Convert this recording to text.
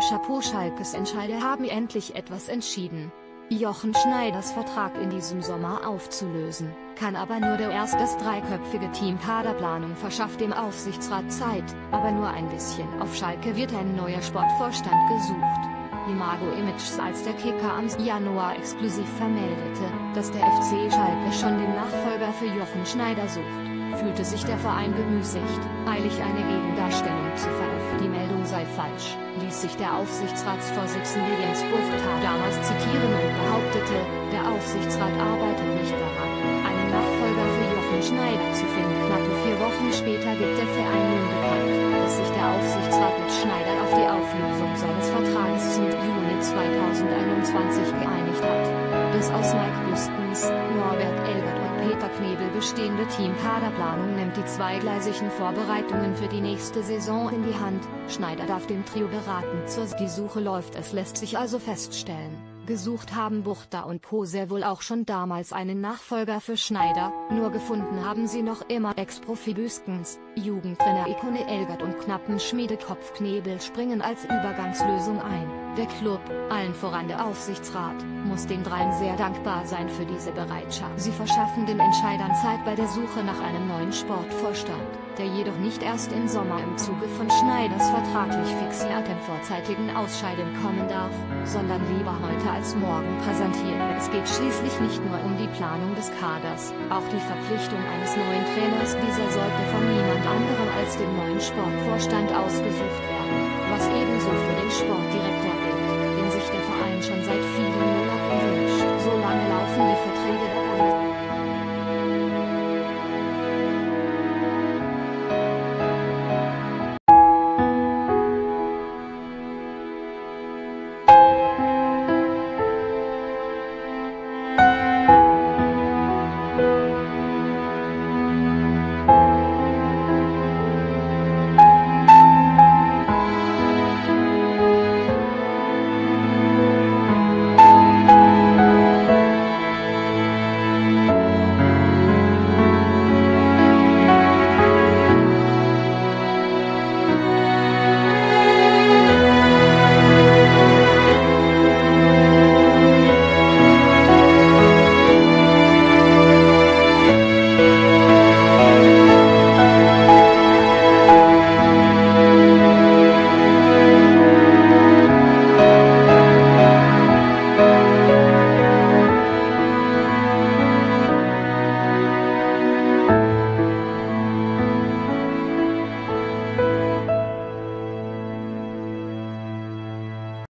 Chapeau Schalkes Entscheider haben endlich etwas entschieden. Jochen Schneiders Vertrag in diesem Sommer aufzulösen, kann aber nur der erst das dreiköpfige Team Kaderplanung verschafft dem Aufsichtsrat Zeit, aber nur ein bisschen. Auf Schalke wird ein neuer Sportvorstand gesucht. Imago Images als der Kicker am Januar exklusiv vermeldete, dass der FC Schalke schon den Nachfolger für Jochen Schneider sucht, fühlte sich der Verein bemüßigt, eilig eine Gegendarstellung zu veröffentlichen. Falsch, ließ sich der Aufsichtsratsvorsitzende Jens Buchta damals zitieren und behauptete, der Aufsichtsrat arbeitet nicht daran, einen Nachfolger für Jochen Schneider zu finden. Knappe vier Wochen später gibt der Verein nun bekannt, dass sich der Aufsichtsrat mit Schneider auf die Auflösung seines Vertrages zum Juni 2021 geeinigt hat. Das aus Mike und Peter Knebel bestehende Team Kaderplanung nimmt die zweigleisigen Vorbereitungen für die nächste Saison in die Hand. Schneider darf dem Trio beraten zur Die Suche läuft es lässt sich also feststellen. Gesucht haben Buchter und Co. sehr wohl auch schon damals einen Nachfolger für Schneider, nur gefunden haben sie noch immer Ex-Profi Büskens, Jugendtrainer Ikone Elgert und knappen Schmiedekopf-Knebel springen als Übergangslösung ein. Der Club, allen voran der Aufsichtsrat, muss den dreien sehr dankbar sein für diese Bereitschaft. Sie verschaffen den Entscheidern Zeit bei der Suche nach einem neuen Sportvorstand, der jedoch nicht erst im Sommer im Zuge von Schneiders vertraglich fixiertem vorzeitigen Ausscheiden kommen darf, sondern lieber heute als morgen präsentiert. Es geht schließlich nicht nur um die Planung des Kaders, auch die Verpflichtung eines neuen Trainers. Dieser sollte von niemand anderem als dem neuen Sportvorstand ausgesucht werden, was ebenso für den